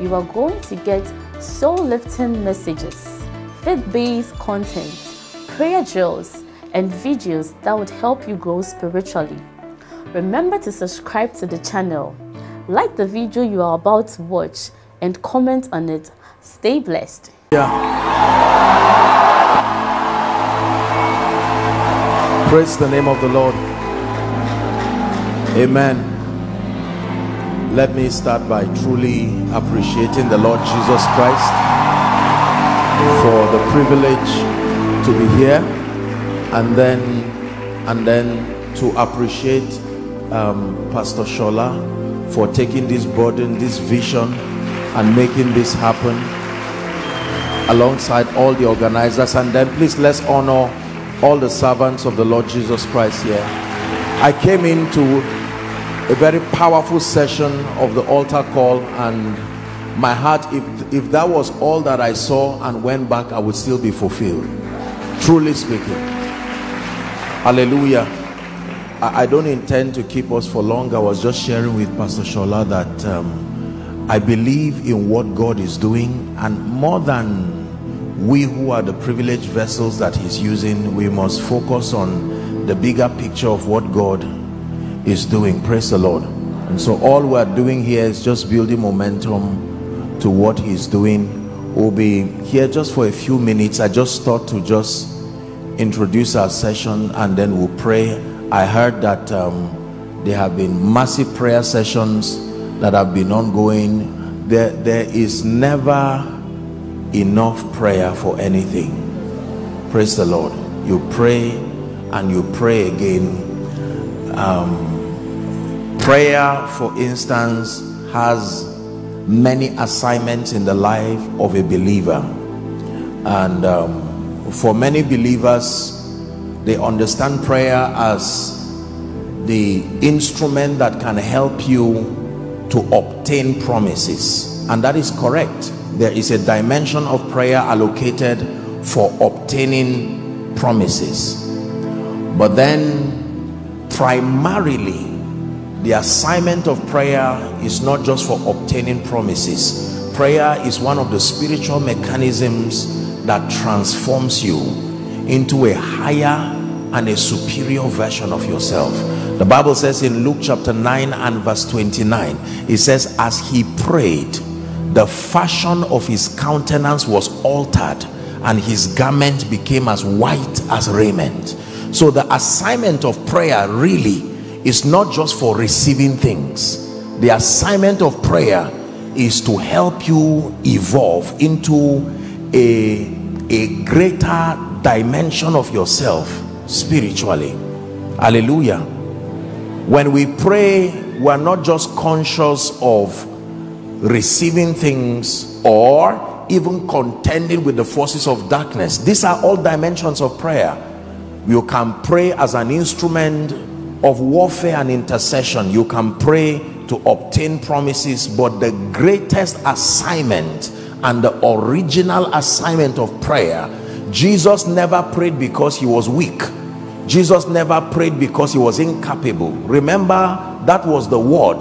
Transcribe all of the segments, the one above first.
you are going to get soul-lifting messages, faith-based content, prayer drills, and videos that would help you grow spiritually. Remember to subscribe to the channel, like the video you are about to watch, and comment on it. Stay blessed. Yeah. Praise the name of the Lord. Amen. Let me start by truly appreciating the Lord Jesus Christ for the privilege to be here and then and then to appreciate um, Pastor Shola for taking this burden, this vision and making this happen alongside all the organizers and then please let's honor all the servants of the Lord Jesus Christ here. I came into a very powerful session of the altar call and my heart if if that was all that i saw and went back i would still be fulfilled. Truly speaking. Hallelujah. I, I don't intend to keep us for long. I was just sharing with pastor shola that um, i believe in what god is doing and more than we who are the privileged vessels that he's using we must focus on the bigger picture of what god is doing. Praise the lord. And so all we're doing here is just building momentum to what he's doing. We'll be here just for a few minutes. I just thought to just introduce our session and then we'll pray. I heard that um, there have been massive prayer sessions that have been ongoing. There there is never enough prayer for anything. Praise the lord. You pray and you pray again. Um, prayer for instance has many assignments in the life of a believer. And um, for many believers they understand prayer as the instrument that can help you to obtain promises. And that is correct. There is a dimension of prayer allocated for obtaining promises. But then primarily the assignment of prayer is not just for obtaining promises. Prayer is one of the spiritual mechanisms that transforms you into a higher and a superior version of yourself. The bible says in luke chapter 9 and verse 29 it says as he prayed the fashion of his countenance was altered and his garment became as white as raiment. So the assignment of prayer really is not just for receiving things. The assignment of prayer is to help you evolve into a a greater dimension of yourself spiritually. Hallelujah. When we pray we're not just conscious of receiving things or even contending with the forces of darkness. These are all dimensions of prayer. You can pray as an instrument of warfare and intercession you can pray to obtain promises but the greatest assignment and the original assignment of prayer jesus never prayed because he was weak. Jesus never prayed because he was incapable. Remember that was the word.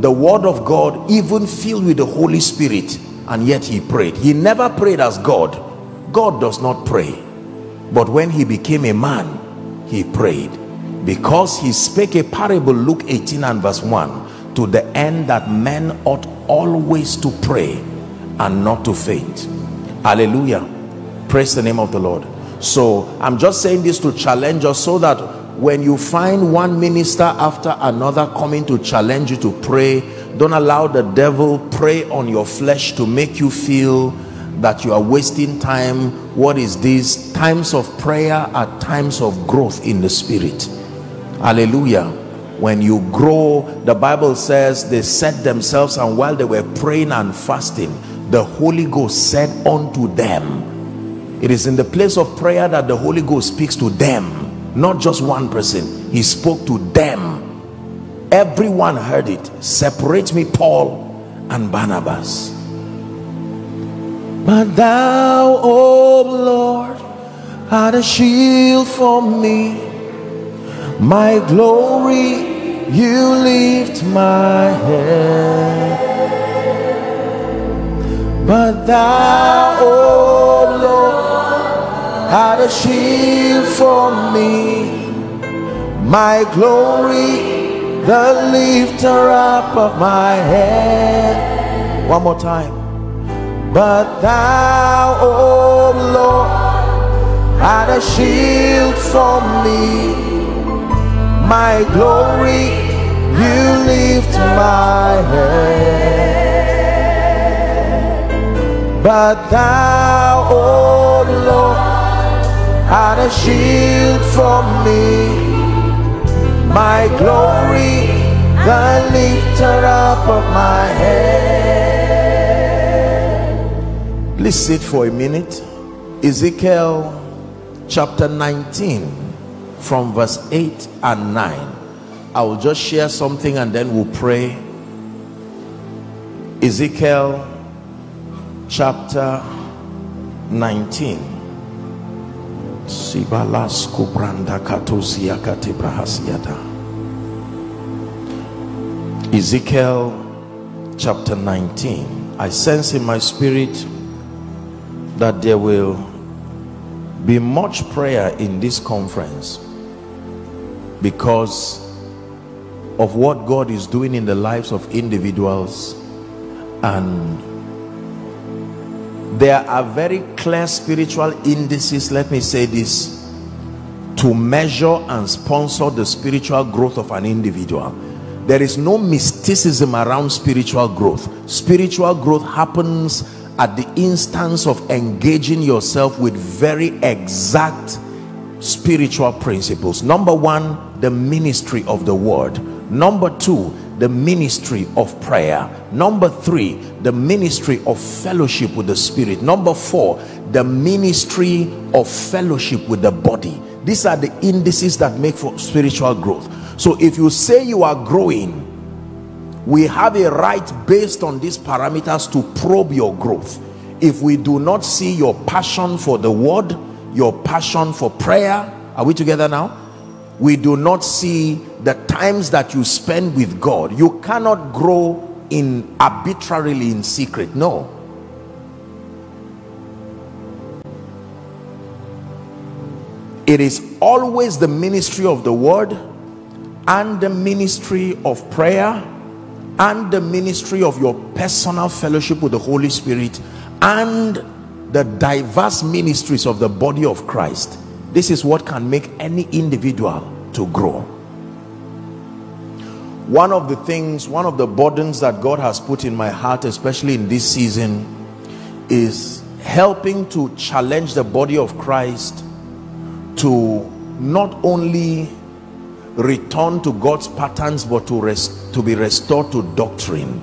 The word of god even filled with the holy spirit and yet he prayed. He never prayed as god. God does not pray. But when he became a man he prayed because he spake a parable luke 18 and verse 1 to the end that men ought always to pray and not to faint. Hallelujah. Praise the name of the lord. So i'm just saying this to challenge us so that when you find one minister after another coming to challenge you to pray don't allow the devil prey on your flesh to make you feel that you are wasting time. What is this? Times of prayer are times of growth in the spirit hallelujah when you grow the bible says they set themselves and while they were praying and fasting the Holy Ghost said unto them. It is in the place of prayer that the Holy Ghost speaks to them, not just one person. He spoke to them. Everyone heard it. Separate me, Paul and Barnabas. But thou, O Lord, art a shield for me. My glory, you lift my head. But thou, O Lord, art a shield for me, my glory, the lifter up of my head. One more time. But thou, O Lord, art a shield for me, my glory, you lift my head. But thou, O Lord, art a shield for me, my glory, the lifter up of my head. Please sit for a minute. Ezekiel chapter 19 from verse 8 and 9. I will just share something and then we'll pray. Ezekiel chapter 19 Ezekiel chapter 19 I sense in my spirit that there will be much prayer in this conference because of what God is doing in the lives of individuals. And there are very clear spiritual indices let me say this to measure and sponsor the spiritual growth of an individual. There is no mysticism around spiritual growth. Spiritual growth happens at the instance of engaging yourself with very exact spiritual principles. Number one the ministry of the word. Number two the ministry of prayer. Number three the ministry of fellowship with the spirit. Number four the ministry of fellowship with the body. These are the indices that make for spiritual growth. So if you say you are growing we have a right based on these parameters to probe your growth. If we do not see your passion for the word your passion for prayer. Are we together now? We do not see the times that you spend with God. You cannot grow in arbitrarily in secret. No. It is always the ministry of the word and the ministry of prayer and the ministry of your personal fellowship with the Holy Spirit and the diverse ministries of the body of Christ this is what can make any individual to grow. One of the things one of the burdens that God has put in my heart especially in this season is helping to challenge the body of Christ to not only return to God's patterns but to rest to be restored to doctrine.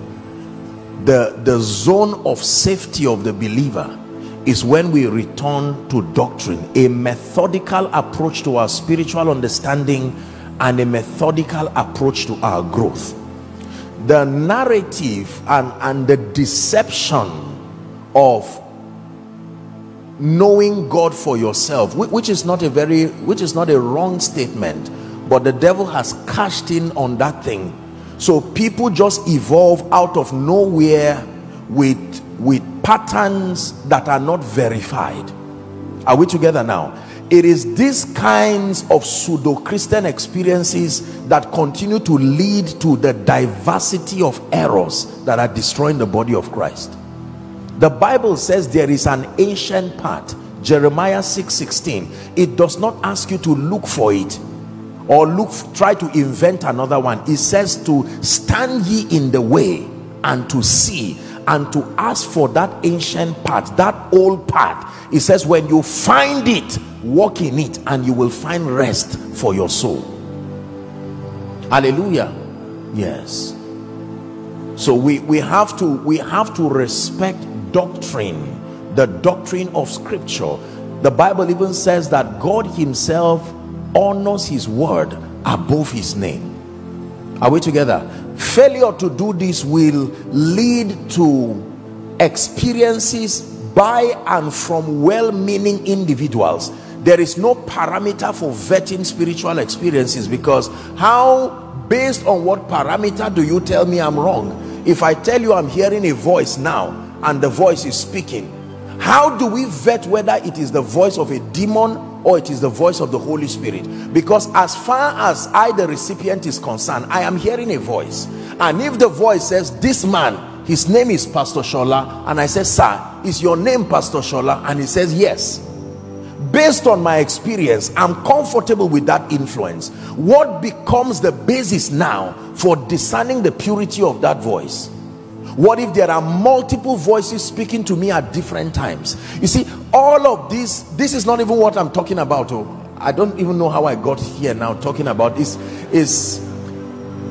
The the zone of safety of the believer is when we return to doctrine a methodical approach to our spiritual understanding and a methodical approach to our growth. The narrative and and the deception of knowing God for yourself which is not a very which is not a wrong statement but the devil has cashed in on that thing. So people just evolve out of nowhere with with patterns that are not verified. Are we together now? It is these kinds of pseudo-christian experiences that continue to lead to the diversity of errors that are destroying the body of christ. The bible says there is an ancient path jeremiah 6 16 it does not ask you to look for it or look try to invent another one. It says to stand ye in the way and to see and to ask for that ancient path that old path it says when you find it walk in it and you will find rest for your soul. Hallelujah. Yes. So we we have to we have to respect doctrine the doctrine of scripture. The bible even says that god himself honors his word above his name. Are we together failure to do this will lead to experiences by and from well-meaning individuals. There is no parameter for vetting spiritual experiences because how based on what parameter do you tell me i'm wrong? If i tell you i'm hearing a voice now and the voice is speaking how do we vet whether it is the voice of a demon or it is the voice of the holy spirit. Because as far as i the recipient is concerned i am hearing a voice. And if the voice says this man his name is pastor shola and i say, sir is your name pastor shola? And he says yes. Based on my experience i'm comfortable with that influence. What becomes the basis now for discerning the purity of that voice what if there are multiple voices speaking to me at different times? You see all of this this is not even what i'm talking about oh. I don't even know how i got here now talking about this. Is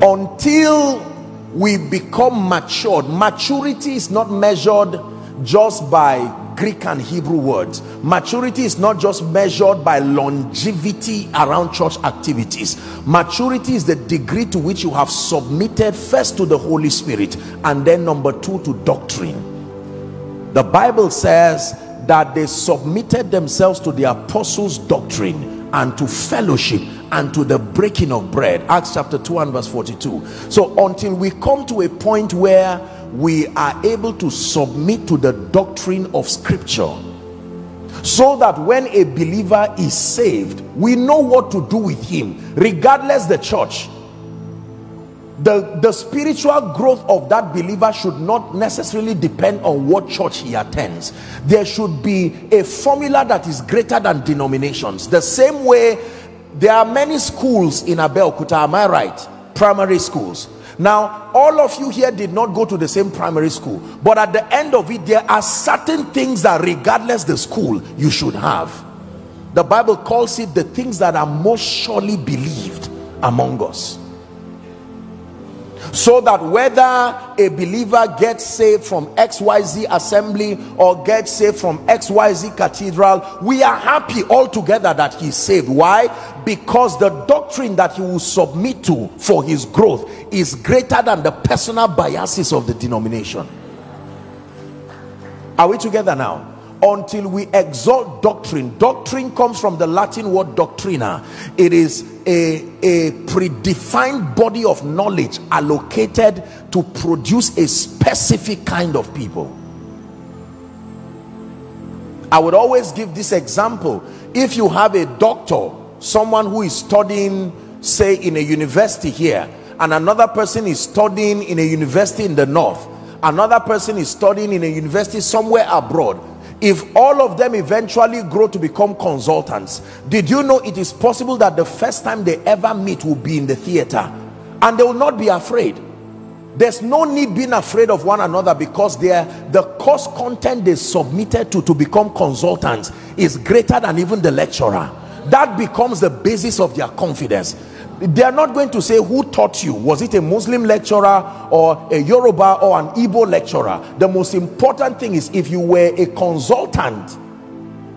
until we become matured. Maturity is not measured just by Greek and Hebrew words. Maturity is not just measured by longevity around church activities. Maturity is the degree to which you have submitted first to the Holy Spirit and then number two to doctrine. The Bible says that they submitted themselves to the apostles doctrine and to fellowship and to the breaking of bread. Acts chapter 2 and verse 42 so until we come to a point where we are able to submit to the doctrine of scripture so that when a believer is saved we know what to do with him regardless the church. The the spiritual growth of that believer should not necessarily depend on what church he attends. There should be a formula that is greater than denominations. The same way there are many schools in Abeokuta am I right? Primary schools now all of you here did not go to the same primary school but at the end of it there are certain things that regardless the school you should have. The Bible calls it the things that are most surely believed among us so that whether a believer gets saved from xyz assembly or gets saved from xyz cathedral we are happy all together that he's saved. Why? Because the doctrine that he will submit to for his growth is greater than the personal biases of the denomination. Are we together now until we exalt doctrine. Doctrine comes from the latin word doctrina. It is a, a predefined body of knowledge allocated to produce a specific kind of people. I would always give this example. If you have a doctor someone who is studying say in a university here and another person is studying in a university in the north another person is studying in a university somewhere abroad if all of them eventually grow to become consultants did you know it is possible that the first time they ever meet will be in the theater? And they will not be afraid. There's no need being afraid of one another because they're the course content they submitted to to become consultants is greater than even the lecturer. That becomes the basis of their confidence they are not going to say who taught you. Was it a muslim lecturer or a yoruba or an igbo lecturer? The most important thing is if you were a consultant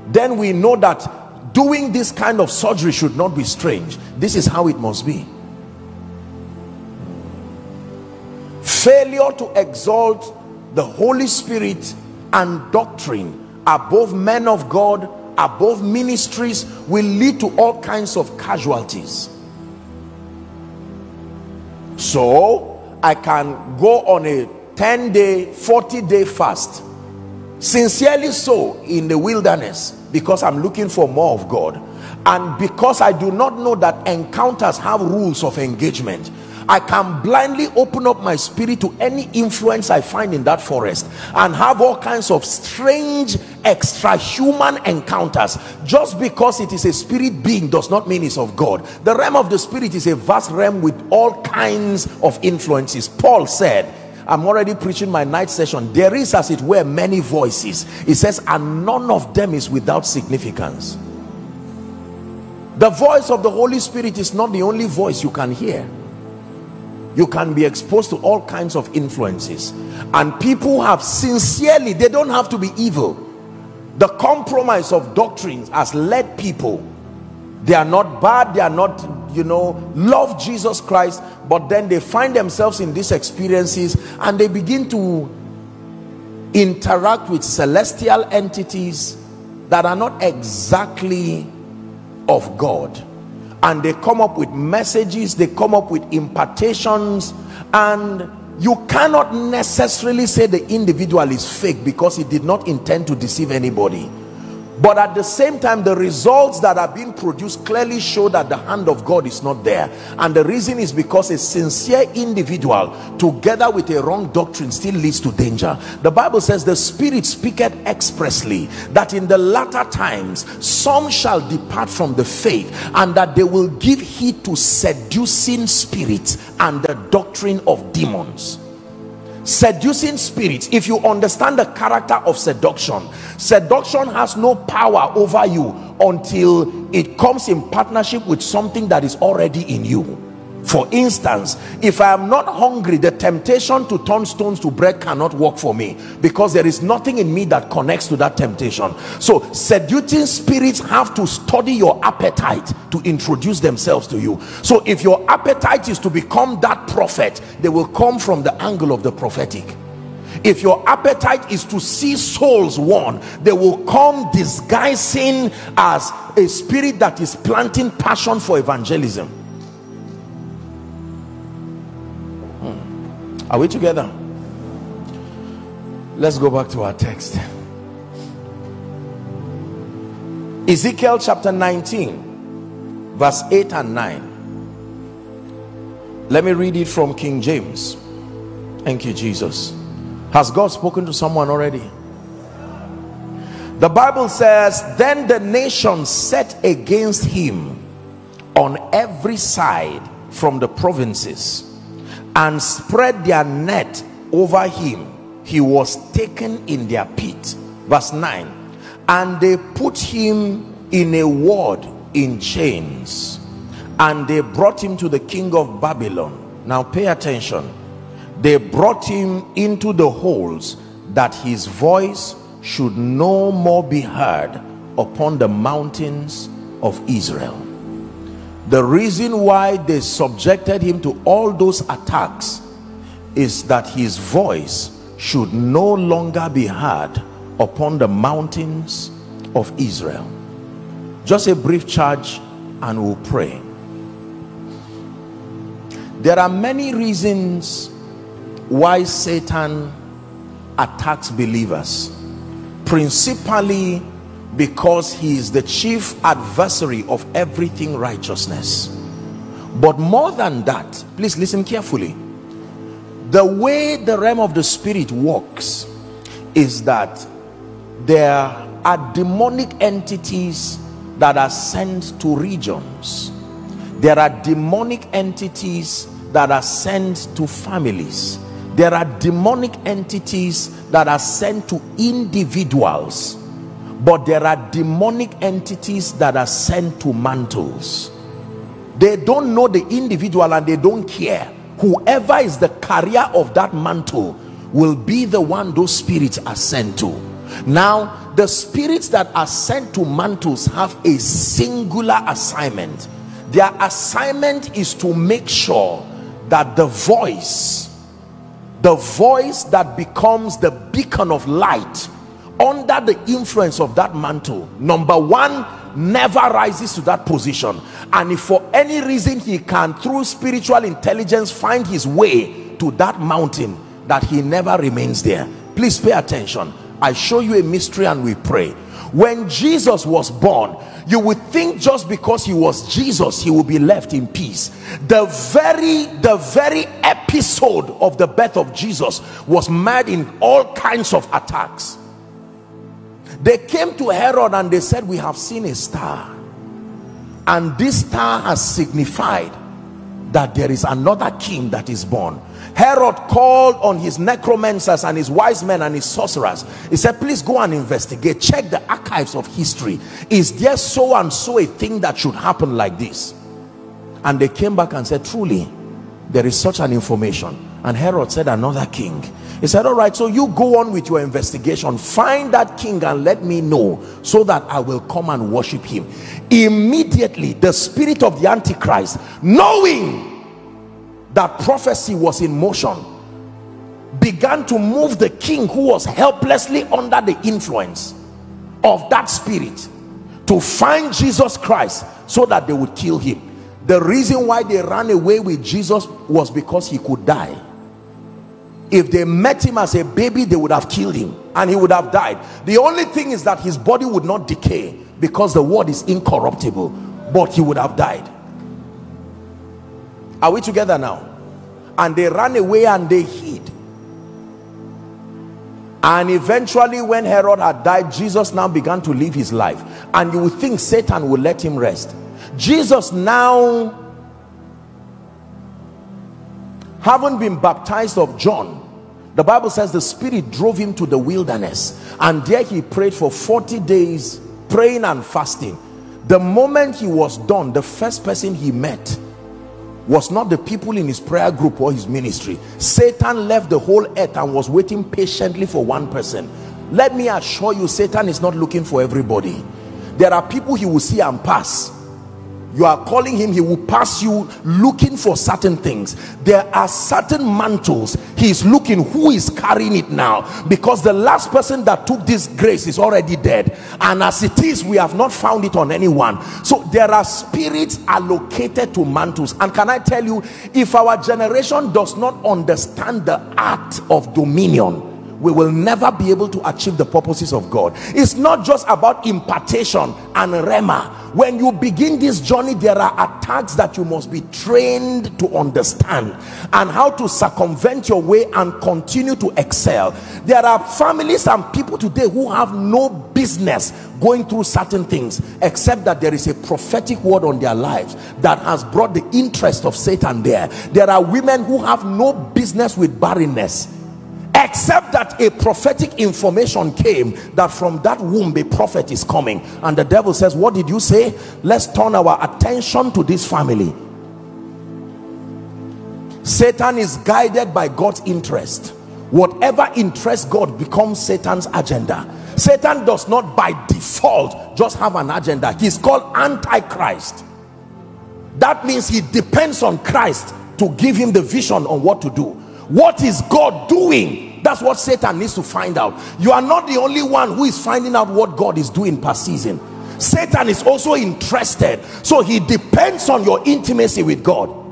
then we know that doing this kind of surgery should not be strange. This is how it must be. Failure to exalt the holy spirit and doctrine above men of god above ministries will lead to all kinds of casualties so i can go on a 10 day 40 day fast. Sincerely so in the wilderness because i'm looking for more of god. And because i do not know that encounters have rules of engagement I can blindly open up my spirit to any influence I find in that forest and have all kinds of strange extra human encounters. Just because it is a spirit being does not mean it's of God. The realm of the spirit is a vast realm with all kinds of influences. Paul said I'm already preaching my night session. There is as it were many voices. It says and none of them is without significance. The voice of the Holy Spirit is not the only voice you can hear you can be exposed to all kinds of influences. And people have sincerely they don't have to be evil. The compromise of doctrines has led people. They are not bad they are not you know love jesus christ but then they find themselves in these experiences and they begin to interact with celestial entities that are not exactly of god and they come up with messages they come up with impartations and you cannot necessarily say the individual is fake because he did not intend to deceive anybody but at the same time the results that are being produced clearly show that the hand of God is not there. And the reason is because a sincere individual together with a wrong doctrine still leads to danger. The Bible says the spirit speaketh expressly that in the latter times some shall depart from the faith and that they will give heed to seducing spirits and the doctrine of demons seducing spirits if you understand the character of seduction seduction has no power over you until it comes in partnership with something that is already in you for instance if i am not hungry the temptation to turn stones to bread cannot work for me because there is nothing in me that connects to that temptation. So seducing spirits have to study your appetite to introduce themselves to you. So if your appetite is to become that prophet they will come from the angle of the prophetic. If your appetite is to see souls won they will come disguising as a spirit that is planting passion for evangelism Are we together? Let's go back to our text. Ezekiel chapter 19, verse 8 and 9. Let me read it from King James. Thank you, Jesus. Has God spoken to someone already? The Bible says, Then the nations set against him on every side from the provinces and spread their net over him. He was taken in their pit. Verse 9 and they put him in a ward in chains. And they brought him to the king of babylon. Now pay attention. They brought him into the holes that his voice should no more be heard upon the mountains of israel the reason why they subjected him to all those attacks is that his voice should no longer be heard upon the mountains of Israel. Just a brief charge and we'll pray. There are many reasons why Satan attacks believers principally because he is the chief adversary of everything righteousness. But more than that please listen carefully. The way the realm of the spirit works is that there are demonic entities that are sent to regions. There are demonic entities that are sent to families. There are demonic entities that are sent to individuals but there are demonic entities that are sent to mantles. They don't know the individual and they don't care. Whoever is the carrier of that mantle will be the one those spirits are sent to. Now the spirits that are sent to mantles have a singular assignment. Their assignment is to make sure that the voice the voice that becomes the beacon of light under the influence of that mantle number one never rises to that position. And if for any reason he can through spiritual intelligence find his way to that mountain that he never remains there. Please pay attention. I show you a mystery and we pray. When jesus was born you would think just because he was jesus he would be left in peace. The very the very episode of the birth of jesus was mad in all kinds of attacks they came to Herod and they said we have seen a star. And this star has signified that there is another king that is born. Herod called on his necromancers and his wise men and his sorcerers. He said please go and investigate. Check the archives of history. Is there so and so a thing that should happen like this? And they came back and said truly there is such an information. And herod said another king he said all right so you go on with your investigation. Find that king and let me know so that i will come and worship him. Immediately the spirit of the antichrist knowing that prophecy was in motion began to move the king who was helplessly under the influence of that spirit to find jesus christ so that they would kill him. The reason why they ran away with jesus was because he could die if they met him as a baby they would have killed him and he would have died. The only thing is that his body would not decay because the word is incorruptible but he would have died. Are we together now? And they ran away and they hid. And eventually when herod had died jesus now began to live his life. And you would think satan would let him rest. Jesus now having been baptized of John the Bible says the spirit drove him to the wilderness and there he prayed for 40 days praying and fasting. The moment he was done the first person he met was not the people in his prayer group or his ministry. Satan left the whole earth and was waiting patiently for one person. Let me assure you Satan is not looking for everybody. There are people he will see and pass you are calling him he will pass you looking for certain things. There are certain mantles he's looking who is carrying it now? Because the last person that took this grace is already dead. And as it is we have not found it on anyone. So there are spirits allocated to mantles. And can i tell you if our generation does not understand the art of dominion we will never be able to achieve the purposes of God. It's not just about impartation and rhema. When you begin this journey, there are attacks that you must be trained to understand and how to circumvent your way and continue to excel. There are families and people today who have no business going through certain things except that there is a prophetic word on their lives that has brought the interest of Satan there. There are women who have no business with barrenness except that a prophetic information came that from that womb a prophet is coming. And the devil says what did you say? Let's turn our attention to this family. Satan is guided by god's interest. Whatever interests god becomes satan's agenda. Satan does not by default just have an agenda. He's called antichrist. That means he depends on christ to give him the vision on what to do what is god doing that's what Satan needs to find out. You are not the only one who is finding out what God is doing per season. Satan is also interested. So he depends on your intimacy with God.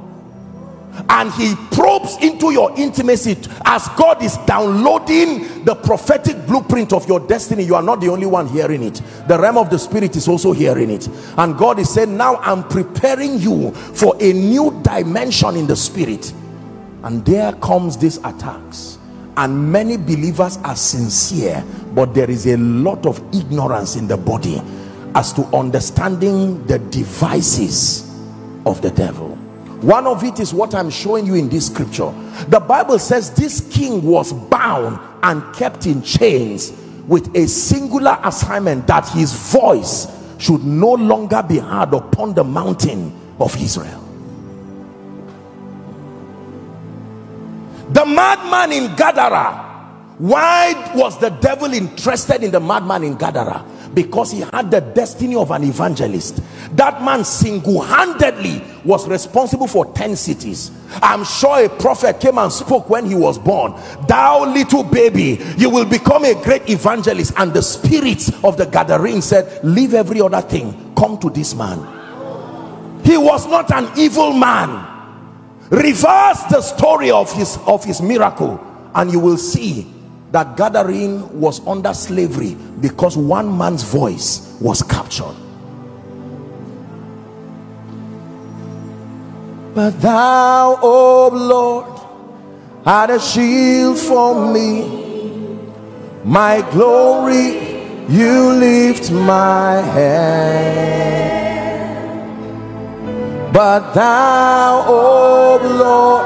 And he probes into your intimacy as God is downloading the prophetic blueprint of your destiny. You are not the only one hearing it. The realm of the spirit is also hearing it. And God is saying, now I'm preparing you for a new dimension in the spirit. And there comes these attacks. And many believers are sincere but there is a lot of ignorance in the body as to understanding the devices of the devil. One of it is what i'm showing you in this scripture. The bible says this king was bound and kept in chains with a singular assignment that his voice should no longer be heard upon the mountain of israel the madman in Gadara. Why was the devil interested in the madman in Gadara? Because he had the destiny of an evangelist. That man single-handedly was responsible for 10 cities. I'm sure a prophet came and spoke when he was born. Thou little baby you will become a great evangelist. And the spirits of the gathering said leave every other thing. Come to this man. He was not an evil man reverse the story of his of his miracle and you will see that Gadarene was under slavery because one man's voice was captured. But thou o lord art a shield for me. My glory you lift my head but thou, O Lord,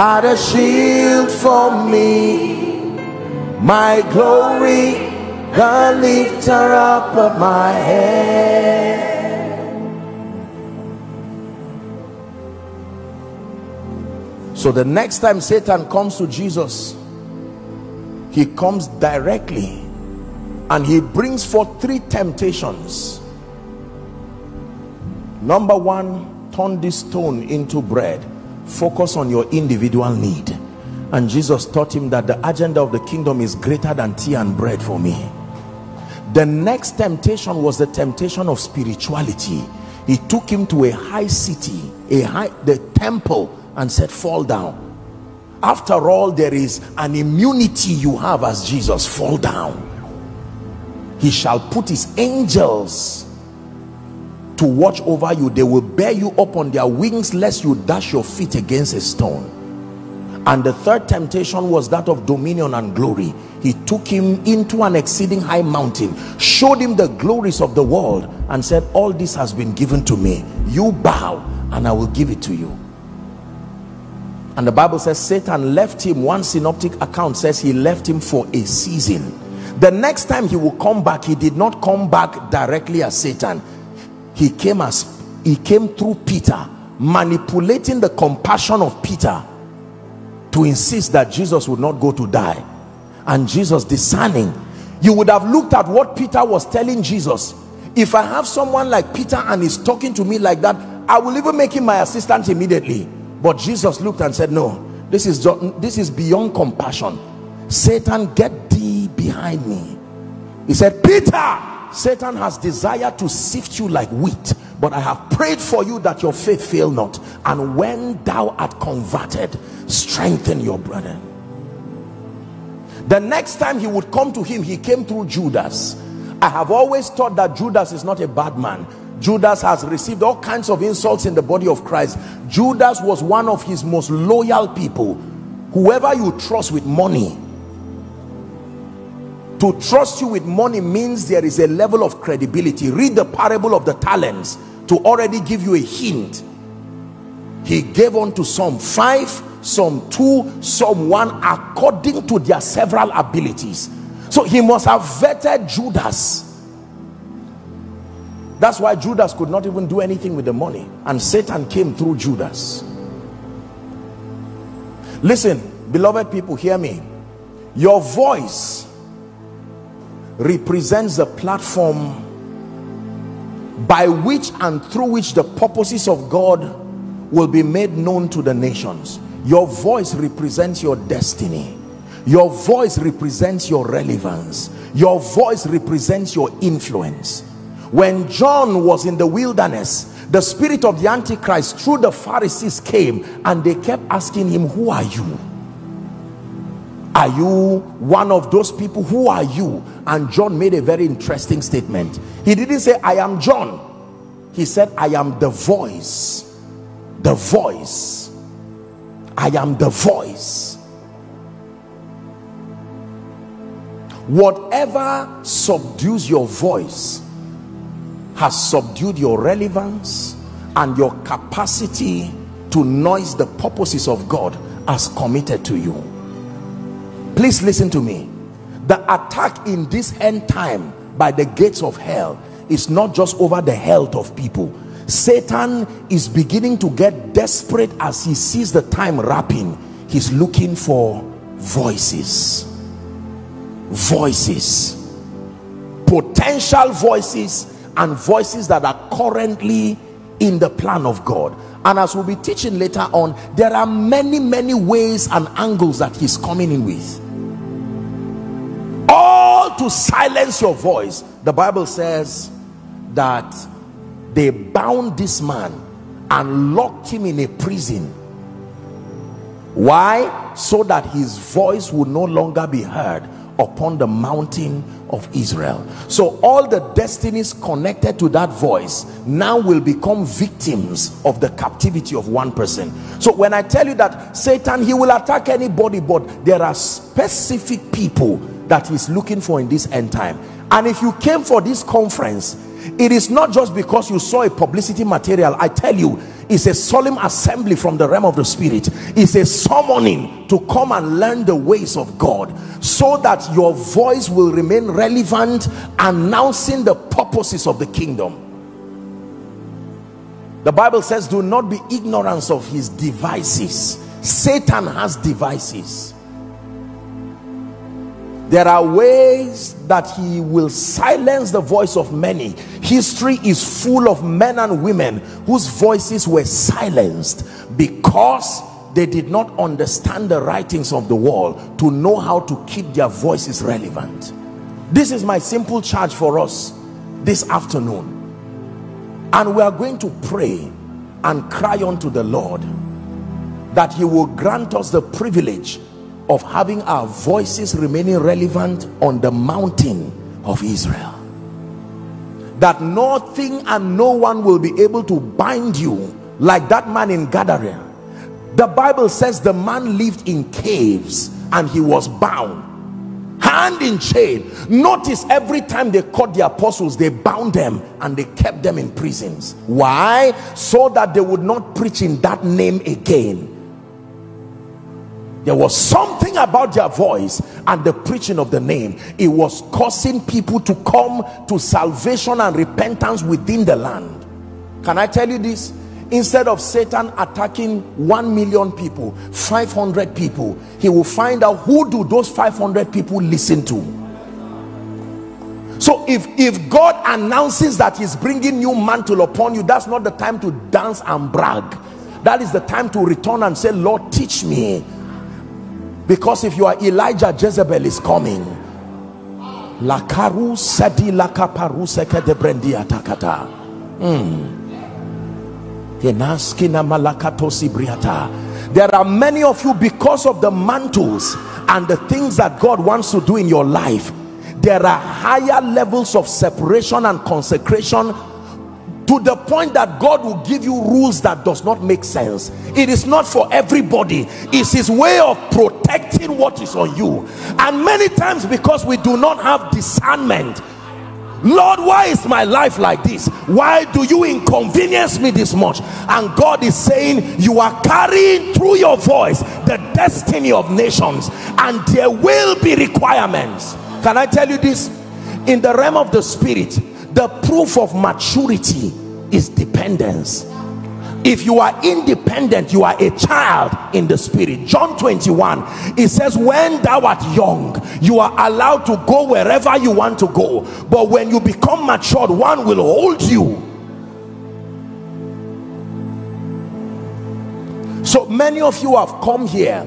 art a shield for me, my glory, the lifter up of my head. so the next time satan comes to jesus he comes directly and he brings forth three temptations number one turn this stone into bread. Focus on your individual need. And jesus taught him that the agenda of the kingdom is greater than tea and bread for me. The next temptation was the temptation of spirituality. He took him to a high city a high the temple and said fall down. After all there is an immunity you have as jesus. Fall down. He shall put his angels to watch over you they will bear you up on their wings lest you dash your feet against a stone. And the third temptation was that of dominion and glory. He took him into an exceeding high mountain showed him the glories of the world and said all this has been given to me. You bow and i will give it to you. And the bible says satan left him. One synoptic account says he left him for a season. The next time he will come back he did not come back directly as satan he came as he came through peter manipulating the compassion of peter to insist that jesus would not go to die. And jesus discerning. You would have looked at what peter was telling jesus. If i have someone like peter and he's talking to me like that i will even make him my assistant immediately. But jesus looked and said no this is this is beyond compassion. Satan get thee behind me. He said peter satan has desired to sift you like wheat but i have prayed for you that your faith fail not. And when thou art converted strengthen your brethren. The next time he would come to him he came through judas. I have always thought that judas is not a bad man. Judas has received all kinds of insults in the body of christ. Judas was one of his most loyal people. Whoever you trust with money to trust you with money means there is a level of credibility. Read the parable of the talents to already give you a hint. He gave unto some five some two some one according to their several abilities. So he must have vetted judas. That's why judas could not even do anything with the money. And satan came through judas. Listen beloved people hear me. Your voice represents the platform by which and through which the purposes of God will be made known to the nations. Your voice represents your destiny. Your voice represents your relevance. Your voice represents your influence. When John was in the wilderness the spirit of the antichrist through the Pharisees came and they kept asking him who are you are you one of those people who are you? And john made a very interesting statement. He didn't say i am john. He said i am the voice. The voice. I am the voice. Whatever subdues your voice has subdued your relevance and your capacity to noise the purposes of god as committed to you please listen to me. The attack in this end time by the gates of hell is not just over the health of people. Satan is beginning to get desperate as he sees the time wrapping. He's looking for voices. Voices. Potential voices and voices that are currently in the plan of god and as we'll be teaching later on there are many many ways and angles that he's coming in with. All to silence your voice the bible says that they bound this man and locked him in a prison. Why? So that his voice would no longer be heard upon the mountain of Israel. So all the destinies connected to that voice now will become victims of the captivity of one person. So when I tell you that Satan he will attack anybody but there are specific people that he's looking for in this end time. And if you came for this conference it is not just because you saw a publicity material. I tell you it's a solemn assembly from the realm of the spirit. It's a summoning to come and learn the ways of god so that your voice will remain relevant announcing the purposes of the kingdom. The bible says do not be ignorant of his devices. Satan has devices. There are ways that he will silence the voice of many. History is full of men and women whose voices were silenced because they did not understand the writings of the wall to know how to keep their voices relevant. This is my simple charge for us this afternoon. And we are going to pray and cry unto the Lord that he will grant us the privilege of having our voices remaining relevant on the mountain of Israel. That nothing and no one will be able to bind you like that man in Gadara. The Bible says the man lived in caves and he was bound hand in chain. Notice every time they caught the apostles they bound them and they kept them in prisons. Why? So that they would not preach in that name again there was something about their voice and the preaching of the name. It was causing people to come to salvation and repentance within the land. Can i tell you this? Instead of satan attacking 1 million people 500 people he will find out who do those 500 people listen to. So if if god announces that he's bringing new mantle upon you that's not the time to dance and brag. That is the time to return and say lord teach me because if you are Elijah Jezebel is coming. Lakaru sadi lakaparu seke de brendi atakata. Hmm. there are many of you because of the mantles and the things that God wants to do in your life there are higher levels of separation and consecration to the point that God will give you rules that does not make sense. It is not for everybody. It's his way of protecting what is on you. And many times because we do not have discernment Lord why is my life like this? Why do you inconvenience me this much? And God is saying you are carrying through your voice the destiny of nations and there will be requirements. Can I tell you this? In the realm of the spirit the proof of maturity is dependence. If you are independent you are a child in the spirit. John 21 it says when thou art young you are allowed to go wherever you want to go. But when you become matured one will hold you. So many of you have come here.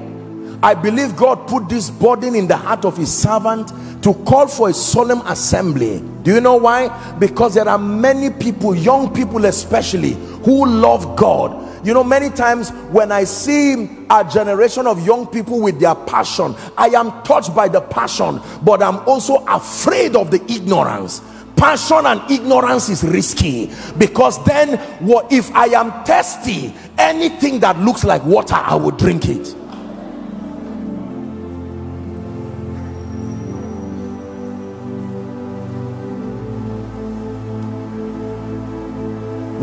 I believe god put this burden in the heart of his servant to call for a solemn assembly. Do you know why? Because there are many people young people especially who love god. You know many times when i see a generation of young people with their passion i am touched by the passion but i'm also afraid of the ignorance. Passion and ignorance is risky because then what if i am thirsty? Anything that looks like water i will drink it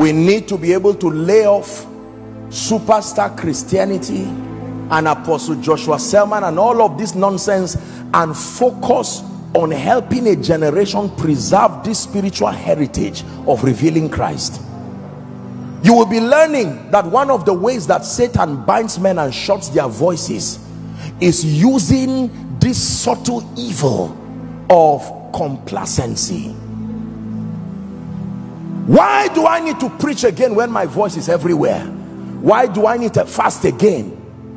we need to be able to lay off superstar Christianity and Apostle Joshua Selman and all of this nonsense and focus on helping a generation preserve this spiritual heritage of revealing Christ. You will be learning that one of the ways that Satan binds men and shuts their voices is using this subtle evil of complacency why do I need to preach again when my voice is everywhere? Why do I need to fast again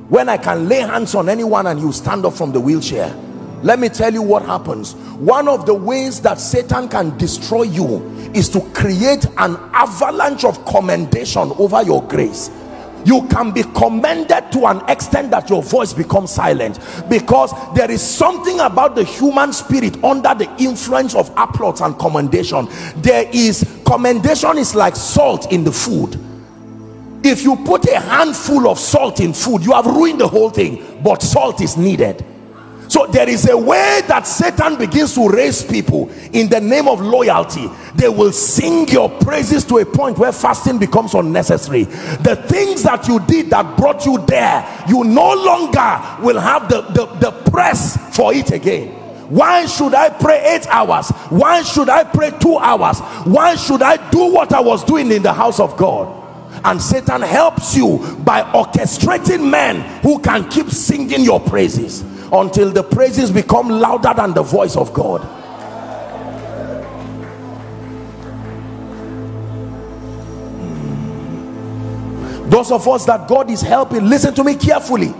when I can lay hands on anyone and you stand up from the wheelchair? Let me tell you what happens. One of the ways that Satan can destroy you is to create an avalanche of commendation over your grace you can be commended to an extent that your voice becomes silent because there is something about the human spirit under the influence of applause and commendation. There is commendation is like salt in the food. If you put a handful of salt in food you have ruined the whole thing but salt is needed so there is a way that Satan begins to raise people in the name of loyalty. They will sing your praises to a point where fasting becomes unnecessary. The things that you did that brought you there, you no longer will have the, the, the press for it again. Why should I pray eight hours? Why should I pray two hours? Why should I do what I was doing in the house of God? and Satan helps you by orchestrating men who can keep singing your praises until the praises become louder than the voice of God. Hmm. those of us that God is helping listen to me carefully.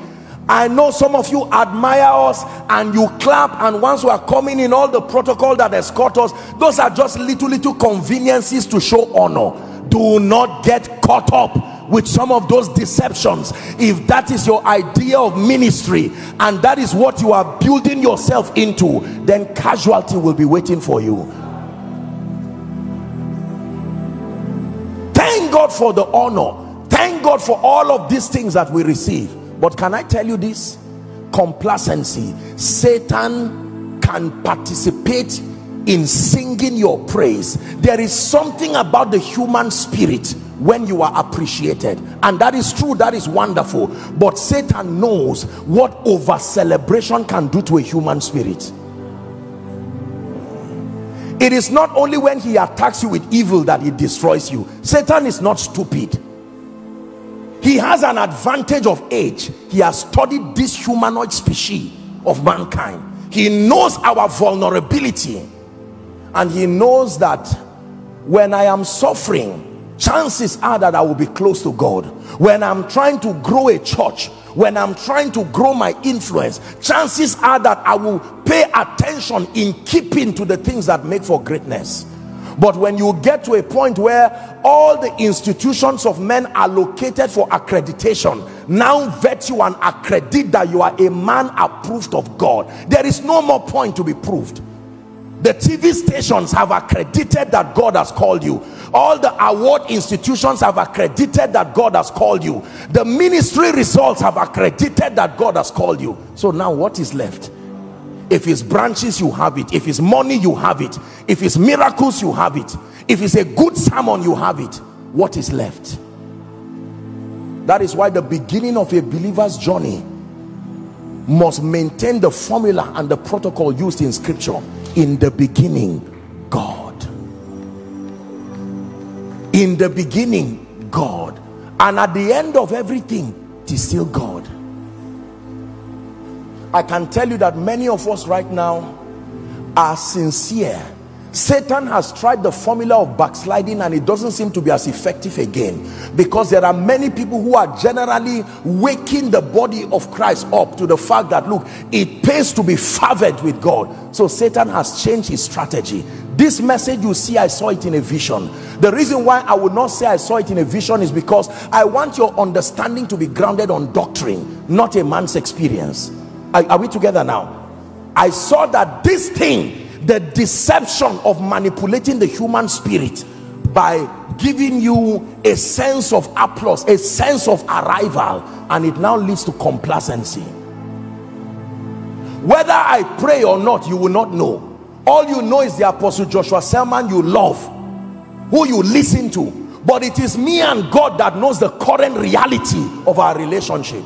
I know some of you admire us and you clap and once we are coming in all the protocol that escort us those are just little little conveniences to show honor. Do not get caught up with some of those deceptions if that is your idea of ministry and that is what you are building yourself into then casualty will be waiting for you thank God for the honor thank God for all of these things that we receive but can I tell you this? Complacency. Satan can participate in singing your praise. There is something about the human spirit when you are appreciated. And that is true that is wonderful. But satan knows what over celebration can do to a human spirit. It is not only when he attacks you with evil that he destroys you. Satan is not stupid. He has an advantage of age. He has studied this humanoid species of mankind. He knows our vulnerability. And he knows that when i am suffering chances are that i will be close to god. When i'm trying to grow a church when i'm trying to grow my influence chances are that i will pay attention in keeping to the things that make for greatness. But when you get to a point where all the institutions of men are located for accreditation now vet you and accredit that you are a man approved of god there is no more point to be proved the tv stations have accredited that god has called you. All the award institutions have accredited that god has called you. The ministry results have accredited that god has called you. So now what is left? If it's branches you have it. If it's money you have it. If it's miracles you have it. If it's a good sermon you have it. What is left? That is why the beginning of a believer's journey must maintain the formula and the protocol used in scripture in the beginning God. In the beginning God. And at the end of everything it is still God. I can tell you that many of us right now are sincere Satan has tried the formula of backsliding and it doesn't seem to be as effective again. Because there are many people who are generally waking the body of Christ up to the fact that look it pays to be fervent with God. So Satan has changed his strategy. This message you see I saw it in a vision. The reason why I would not say I saw it in a vision is because I want your understanding to be grounded on doctrine not a man's experience. Are, are we together now? I saw that this thing the deception of manipulating the human spirit by giving you a sense of applause a sense of arrival and it now leads to complacency. Whether I pray or not you will not know. All you know is the apostle Joshua Selman you love who you listen to. But it is me and God that knows the current reality of our relationship.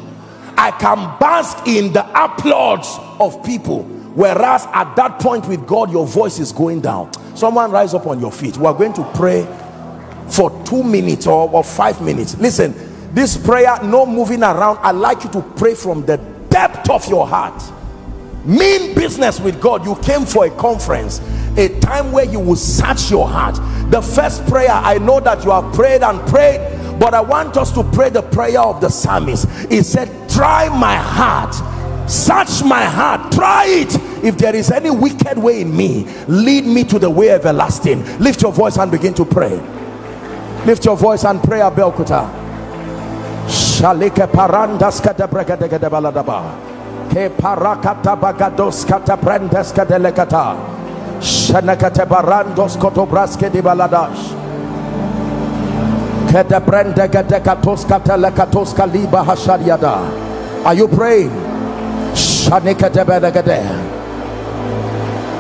I can bask in the applause of people whereas at that point with God your voice is going down. Someone rise up on your feet. We are going to pray for two minutes or, or five minutes. Listen this prayer no moving around. I like you to pray from the depth of your heart. Mean business with God. You came for a conference a time where you will search your heart. The first prayer I know that you have prayed and prayed but I want us to pray the prayer of the psalmist. He said try my heart. Search my heart. Try it if there is any wicked way in me lead me to the way everlasting. Lift your voice and begin to pray. Lift your voice and pray abelkuta shalike parandas kata ke parakata bagados kata prendes kadelekata barandos kotobraske di baladash are you praying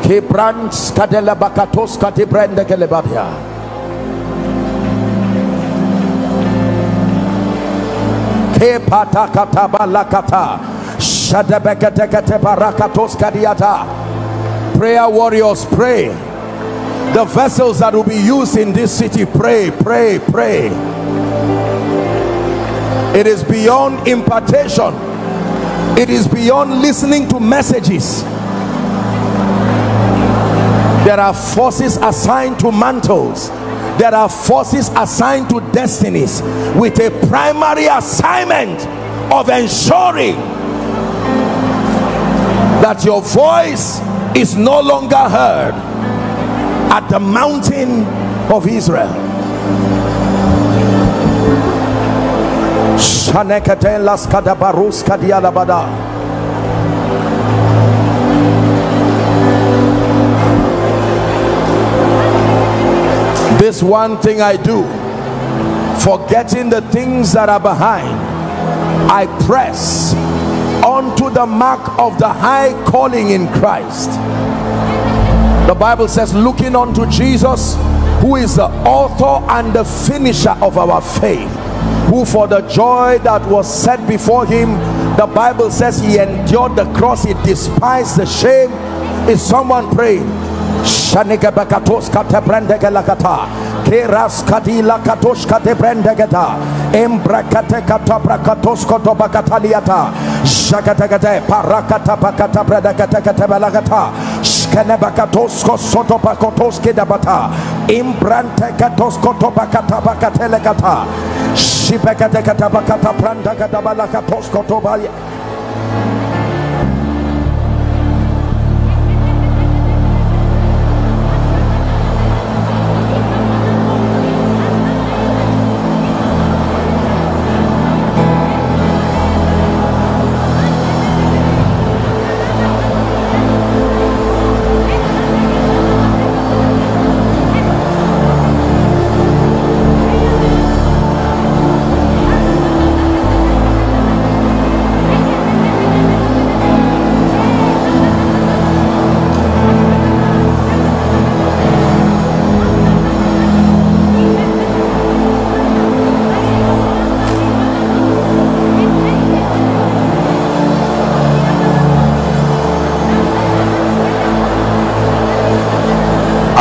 kibrans kadela bakatos katibrende kelebabia. Kepata katabalakata shadebekete barakatos kadiata. Prayer warriors pray. The vessels that will be used in this city pray pray pray. It is beyond impartation. It is beyond listening to messages there are forces assigned to mantles. There are forces assigned to destinies with a primary assignment of ensuring that your voice is no longer heard at the mountain of Israel this one thing I do forgetting the things that are behind I press onto the mark of the high calling in Christ. The Bible says looking unto Jesus who is the author and the finisher of our faith who for the joy that was set before him the Bible says he endured the cross he despised the shame. Is someone praying Shanika bakatos kate brendege lakata. Keras kadila katos kate brendegeta. Embrakate kata brakatos koto bakataliata. Shakatakate parakata bakata bredegete kate balagata. Shkene bakatos kosoto bakotos kedabata. Imbrante katos koto bakata bakatelekata. Shipekate kata bakata branda kata balakatos koto balia.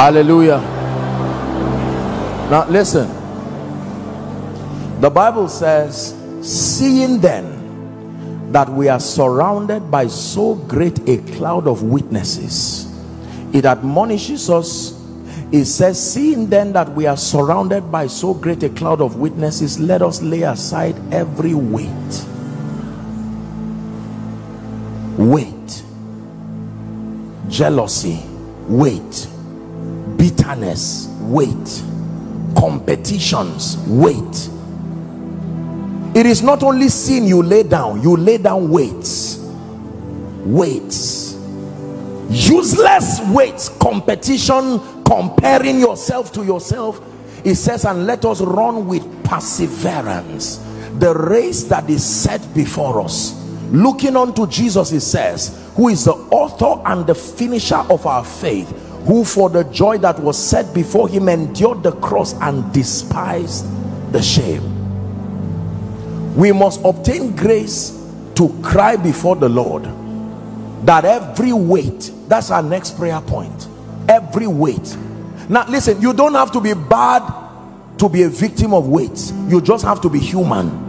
Hallelujah. Now listen. The bible says seeing then that we are surrounded by so great a cloud of witnesses it admonishes us. It says seeing then that we are surrounded by so great a cloud of witnesses let us lay aside every weight. Weight. Jealousy. Weight bitterness weight competitions weight it is not only sin you lay down you lay down weights weights. Useless weights competition comparing yourself to yourself. It says and let us run with perseverance the race that is set before us. Looking unto jesus it says who is the author and the finisher of our faith who for the joy that was set before him endured the cross and despised the shame. We must obtain grace to cry before the lord that every weight that's our next prayer point every weight. Now listen you don't have to be bad to be a victim of weights you just have to be human.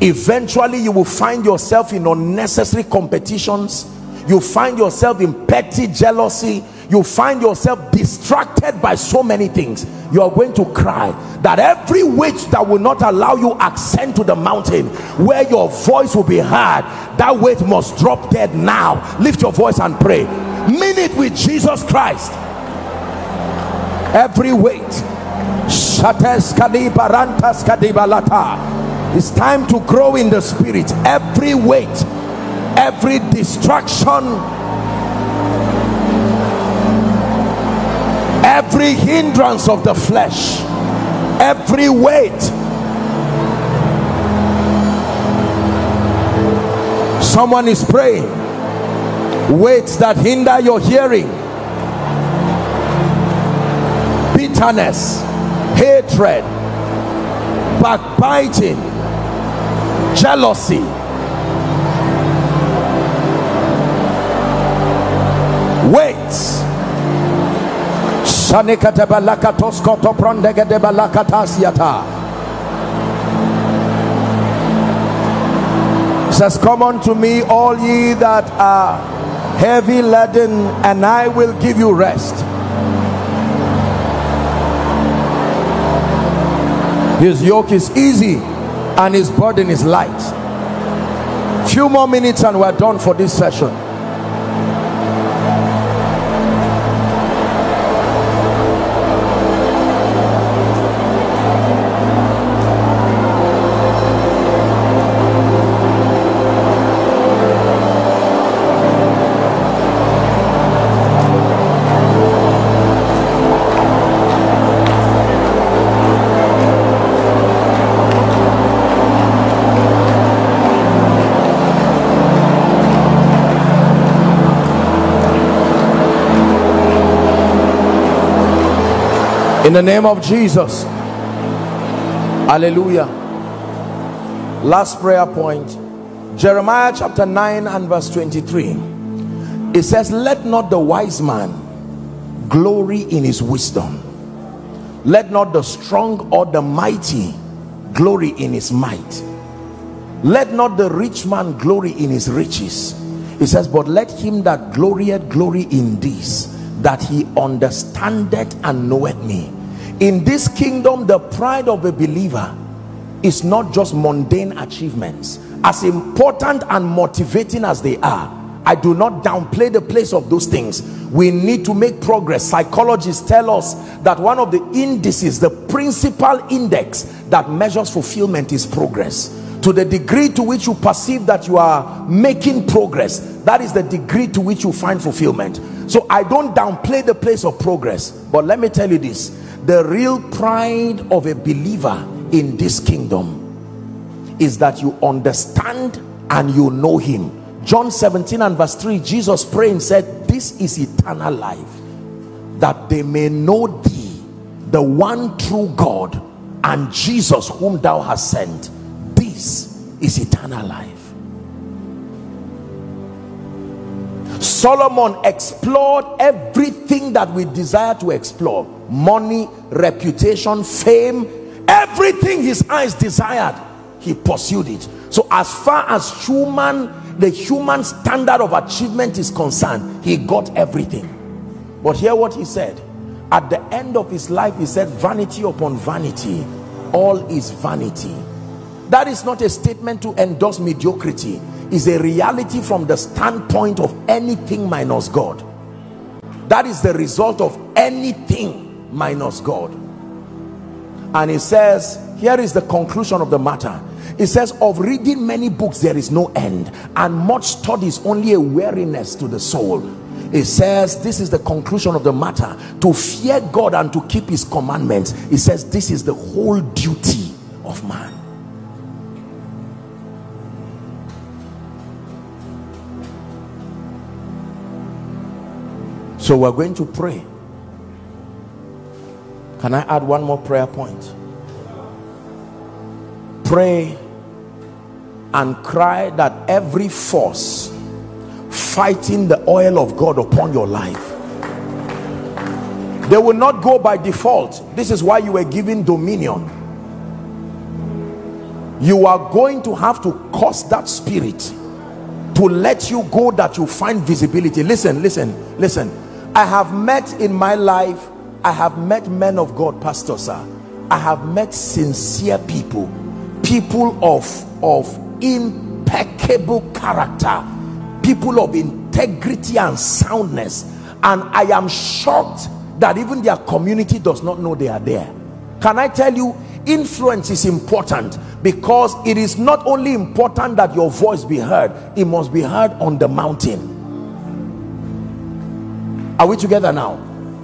Eventually you will find yourself in unnecessary competitions. You find yourself in petty jealousy you find yourself distracted by so many things. You are going to cry. That every weight that will not allow you ascend to the mountain where your voice will be heard that weight must drop dead now. Lift your voice and pray. Mean it with jesus christ. Every weight. It's time to grow in the spirit. Every weight every distraction every hindrance of the flesh. Every weight. Someone is praying. Weights that hinder your hearing. Bitterness. Hatred. Backbiting. Jealousy. Weights Says, Come unto me, all ye that are heavy laden, and I will give you rest. His yoke is easy and his burden is light. Few more minutes and we're done for this session. In the name of Jesus. Hallelujah. Last prayer point. Jeremiah chapter 9 and verse 23 it says let not the wise man glory in his wisdom. Let not the strong or the mighty glory in his might. Let not the rich man glory in his riches. It says but let him that glorieth glory in this that he understandeth and knoweth me. In this kingdom the pride of a believer is not just mundane achievements. As important and motivating as they are I do not downplay the place of those things. We need to make progress. Psychologists tell us that one of the indices the principal index that measures fulfillment is progress. To the degree to which you perceive that you are making progress that is the degree to which you find fulfillment so I don't downplay the place of progress but let me tell you this. The real pride of a believer in this kingdom is that you understand and you know him. John 17 and verse 3 Jesus praying said this is eternal life that they may know thee the one true God and Jesus whom thou hast sent. This is eternal life Solomon explored everything that we desire to explore. Money reputation fame. Everything his eyes desired he pursued it. So as far as human the human standard of achievement is concerned he got everything. But hear what he said. At the end of his life he said vanity upon vanity all is vanity. That is not a statement to endorse mediocrity is a reality from the standpoint of anything minus God. That is the result of anything minus God. And he says here is the conclusion of the matter. It says of reading many books there is no end and much study is only a weariness to the soul. It says this is the conclusion of the matter. To fear God and to keep his commandments it says this is the whole duty of man so we're going to pray. Can I add one more prayer point? Pray and cry that every force fighting the oil of God upon your life they will not go by default. This is why you were given dominion. You are going to have to cause that spirit to let you go that you find visibility. Listen listen listen I have met in my life I have met men of God, Pastor Sir. I have met sincere people, people of, of impeccable character, people of integrity and soundness. And I am shocked that even their community does not know they are there. Can I tell you, influence is important because it is not only important that your voice be heard, it must be heard on the mountain. Are we together now?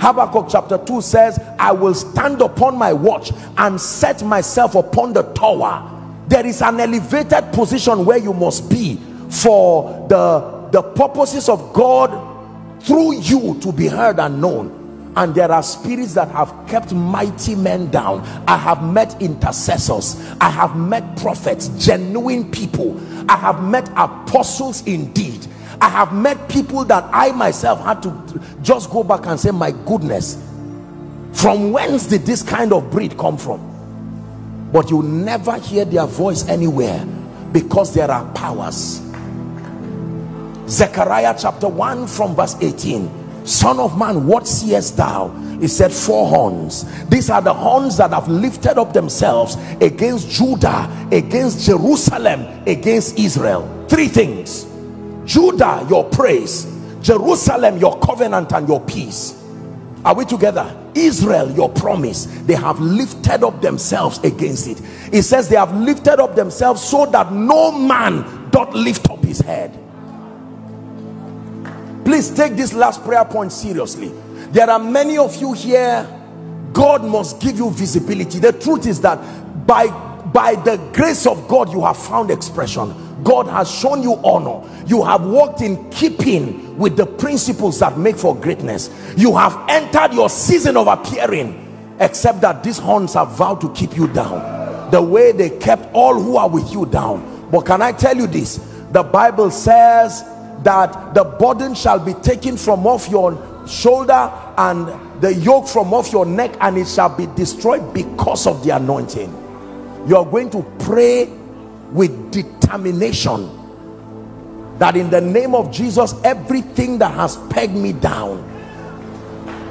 Habakkuk chapter 2 says, I will stand upon my watch and set myself upon the tower. There is an elevated position where you must be for the, the purposes of God through you to be heard and known. And there are spirits that have kept mighty men down. I have met intercessors. I have met prophets, genuine people. I have met apostles indeed I have met people that I myself had to just go back and say, my goodness, from whence did this kind of breed come from? But you never hear their voice anywhere because there are powers. Zechariah chapter 1 from verse 18 son of man what seest thou? He said four horns. These are the horns that have lifted up themselves against Judah against Jerusalem against Israel. Three things Judah your praise. Jerusalem your covenant and your peace. Are we together? Israel your promise. They have lifted up themselves against it. It says they have lifted up themselves so that no man doth lift up his head. Please take this last prayer point seriously. There are many of you here. God must give you visibility. The truth is that by by the grace of God you have found expression God has shown you honor. You have walked in keeping with the principles that make for greatness. You have entered your season of appearing except that these horns have vowed to keep you down. The way they kept all who are with you down. But can I tell you this? The Bible says that the burden shall be taken from off your shoulder and the yoke from off your neck and it shall be destroyed because of the anointing. You're going to pray with determination that in the name of Jesus everything that has pegged me down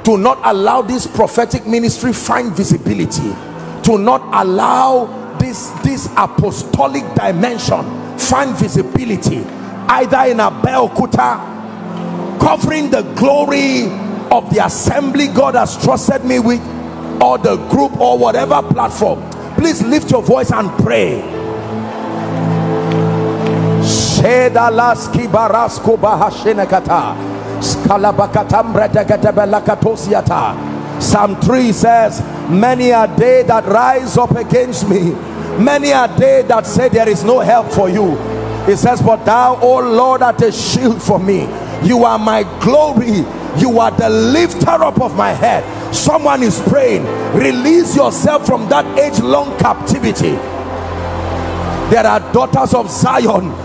to not allow this prophetic ministry find visibility. To not allow this this apostolic dimension find visibility either in Abeokuta covering the glory of the assembly God has trusted me with or the group or whatever platform. Please lift your voice and pray Bahashenekata Psalm 3 says many a day that rise up against me. Many a day that say there is no help for you. It says but thou o lord art a shield for me. You are my glory. You are the lifter up of my head. Someone is praying release yourself from that age-long captivity. There are daughters of Zion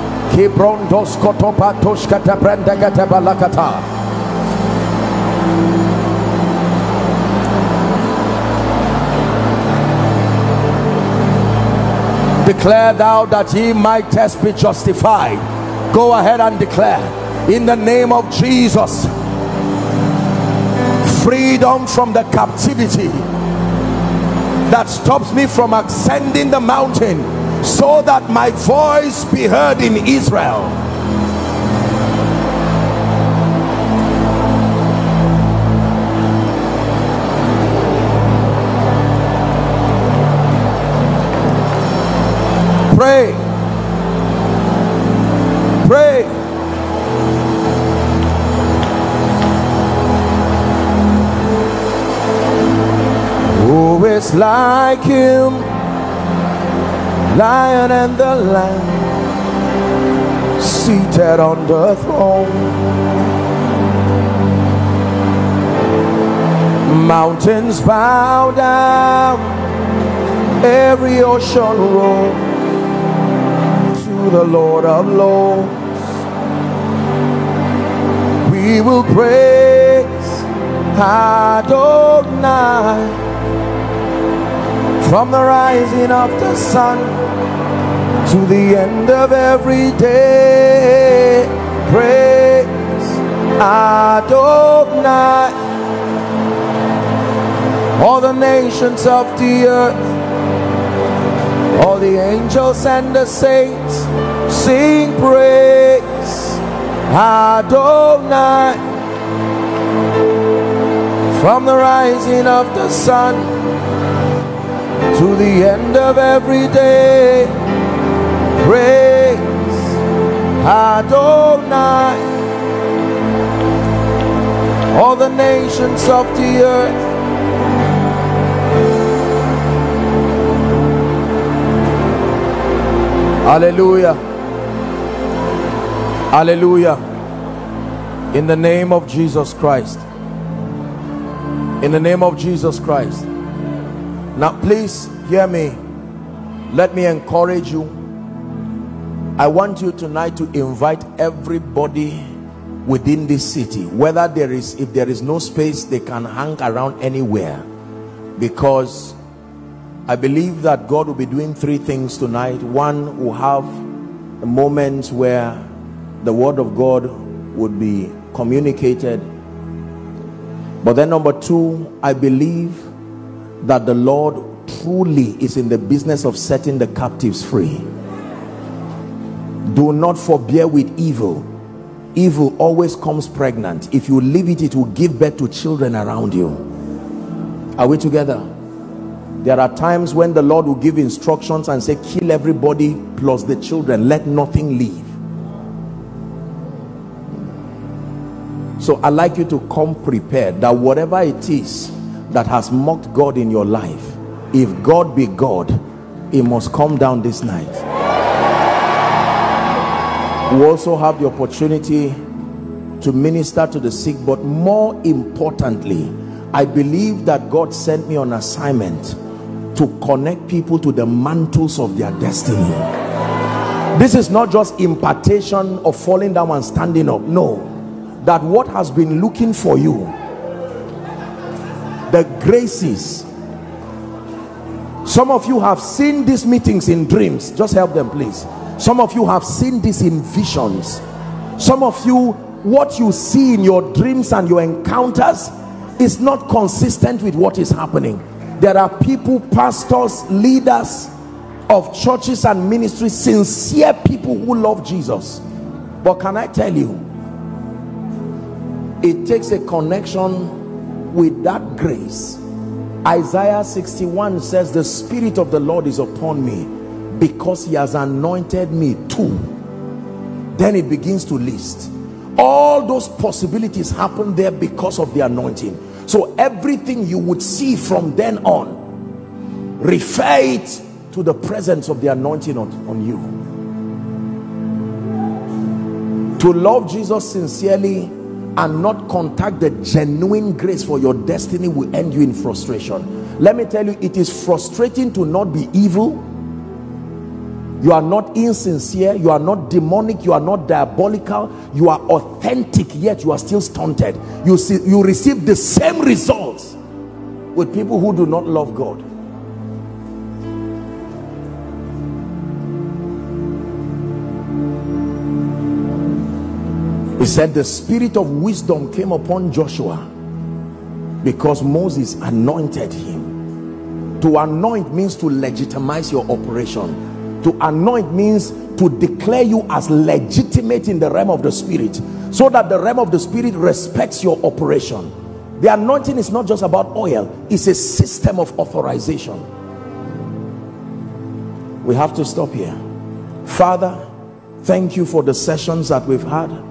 kadabekata kibrondos kotopatos katebrende katebalakata declare thou that ye might test be justified. Go ahead and declare in the name of Jesus freedom from the captivity that stops me from ascending the mountain so that my voice be heard in Israel. Pray. Pray. Who is like him lion and the lamb seated on the throne. Mountains bow down every ocean roar to the Lord of Lords. We will praise Adonai from the rising of the sun to the end of every day. Praise Adonai. All the nations of the earth all the angels and the saints sing praise Adonai. From the rising of the sun to the end of every day. Praise Adonai. All the nations of the earth. Hallelujah. Hallelujah. In the name of Jesus Christ. In the name of Jesus Christ. Now, please hear me. Let me encourage you. I want you tonight to invite everybody within this city whether there is if there is no space they can hang around anywhere because I believe that God will be doing three things tonight one will have moments where the word of God would be communicated but then number two I believe that the Lord truly is in the business of setting the captives free. Do not forbear with evil. Evil always comes pregnant. If you leave it it will give birth to children around you. Are we together? There are times when the lord will give instructions and say kill everybody plus the children. Let nothing leave. So i like you to come prepared that whatever it is that has mocked god in your life if god be god it must come down this night. We also have the opportunity to minister to the sick but more importantly i believe that god sent me on assignment to connect people to the mantles of their destiny. This is not just impartation of falling down and standing up. No. That what has been looking for you the graces. Some of you have seen these meetings in dreams. Just help them please. Some of you have seen this in visions. Some of you what you see in your dreams and your encounters is not consistent with what is happening. There are people pastors leaders of churches and ministries sincere people who love jesus. But can i tell you it takes a connection with that grace isaiah 61 says the spirit of the lord is upon me because he has anointed me too. Then it begins to list. All those possibilities happen there because of the anointing. So everything you would see from then on refer it to the presence of the anointing on, on you. To love jesus sincerely and not contact the genuine grace for your destiny will end you in frustration. Let me tell you it is frustrating to not be evil. You are not insincere you are not demonic you are not diabolical you are authentic yet you are still stunted. You see you receive the same results with people who do not love god he said the spirit of wisdom came upon joshua because moses anointed him. To anoint means to legitimize your operation. To anoint means to declare you as legitimate in the realm of the spirit so that the realm of the spirit respects your operation. The anointing is not just about oil it's a system of authorization. We have to stop here. Father thank you for the sessions that we've had